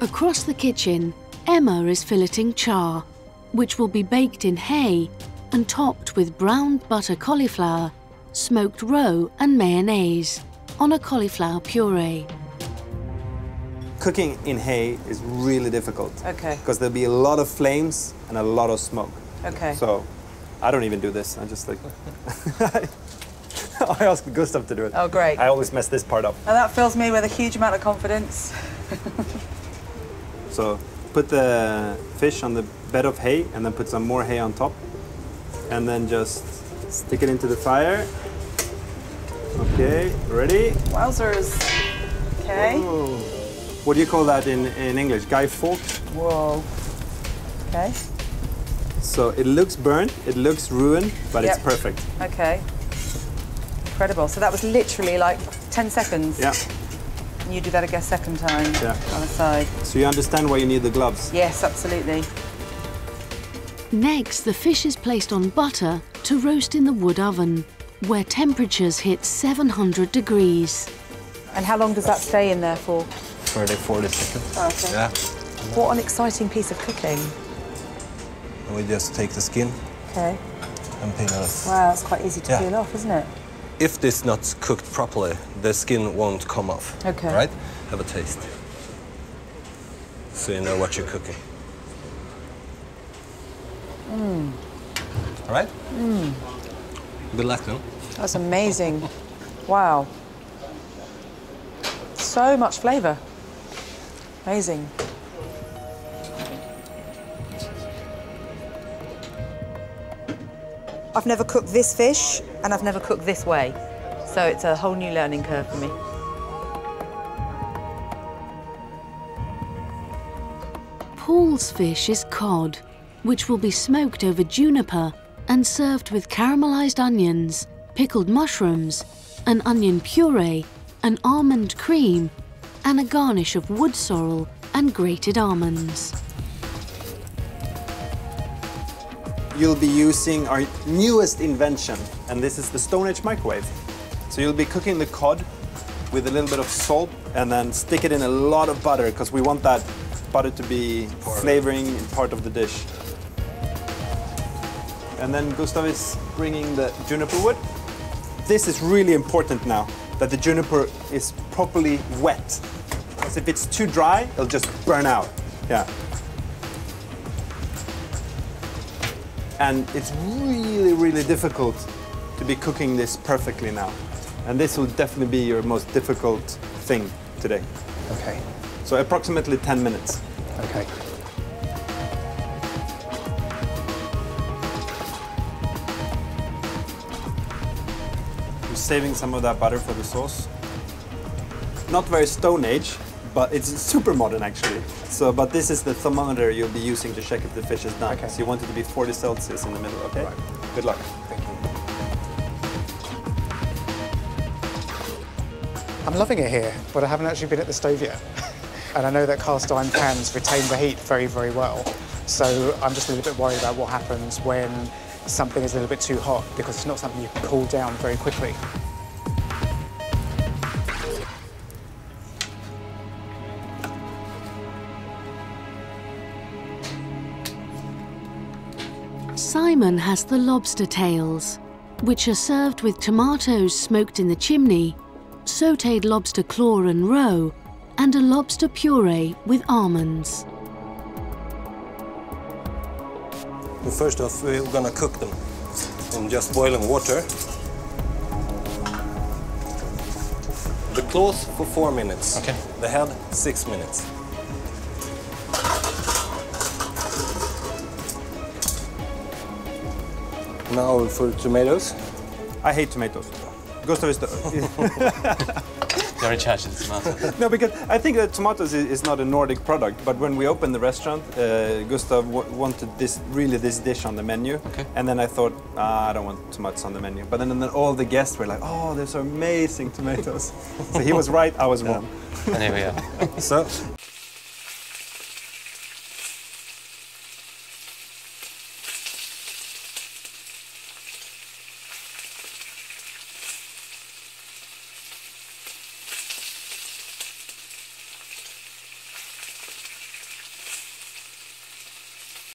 Across the kitchen, Emma is filleting char, which will be baked in hay and topped with browned butter cauliflower, smoked roe and mayonnaise on a cauliflower puree. Cooking in hay is really difficult. Okay. Because there'll be a lot of flames and a lot of smoke. Okay. So I don't even do this. I just like. I asked Gustav to do it. Oh, great. I always mess this part up. And that fills me with a huge amount of confidence. So put the fish on the bed of hay and then put some more hay on top. And then just stick it into the fire. Okay, ready? Wowzers. Okay. Oh. What do you call that in, in English? Guy Fawkes? Whoa. Okay. So it looks burnt, it looks ruined, but it's perfect. Okay. Incredible. So that was literally like 10 seconds. Yeah. And you do that again second time Yeah. on the side. So you understand why you need the gloves. Yes, absolutely. Next, the fish is placed on butter to roast in the wood oven, where temperatures hit 700 degrees. And how long does that stay in there for? 30, 40 seconds. Okay. Yeah. What an exciting piece of cooking. And we just take the skin Okay. and peel it off. Wow, it's quite easy to Yeah. peel off, isn't it? If this not cooked properly, the skin won't come off. Okay. Right? Have a taste. So you know what you're cooking. Mm. All right? Good luck, no? That's amazing. wow. So much flavour. Amazing. I've never cooked this fish and I've never cooked this way. So it's a whole new learning curve for me. Paul's fish is cod, which will be smoked over juniper and served with caramelized onions, pickled mushrooms, an onion puree, an almond cream, and a garnish of wood sorrel and grated almonds. You'll be using our newest invention, and this is the Stone Age microwave. So you'll be cooking the cod with a little bit of salt and then stick it in a lot of butter because we want that butter to be flavoring part of the dish. And then Gustav is bringing the juniper wood. This is really important now, that the juniper is properly wet. Because if it's too dry, it'll just burn out. Yeah. And it's really, really difficult to be cooking this perfectly now. And this will definitely be your most difficult thing today. Okay, So approximately 10 minutes. okay. I'm saving some of that butter for the sauce. Not very Stone Age, but it's super modern actually. So, but this is the thermometer you'll be using to check if the fish is done. Okay. So you want it to be 40 Celsius in the middle, okay? Right. Good luck. Thank you. I'm loving it here, but I haven't actually been at the stove yet. and I know that cast iron pans retain the heat very, very well. So I'm just a little bit worried about what happens when something is a little bit too hot because it's not something you can cool down very quickly. Simon has the lobster tails, which are served with tomatoes smoked in the chimney, sautéed lobster claw and roe, and a lobster puree with almonds. Well, First off, we're gonna cook them in just boiling water. The claws for four minutes. Okay. The head, six minutes. Now for tomatoes. I hate tomatoes. Gustav is the. You already charged it tomato. no, because I think that tomatoes is, is not a Nordic product, but when we opened the restaurant, uh, Gustav w- wanted this really this dish on the menu, Okay. and then I thought, ah, I don't want tomatoes on the menu. But then, and then all the guests were like, oh, those are amazing tomatoes. so he was right, I was wrong. and here we are. So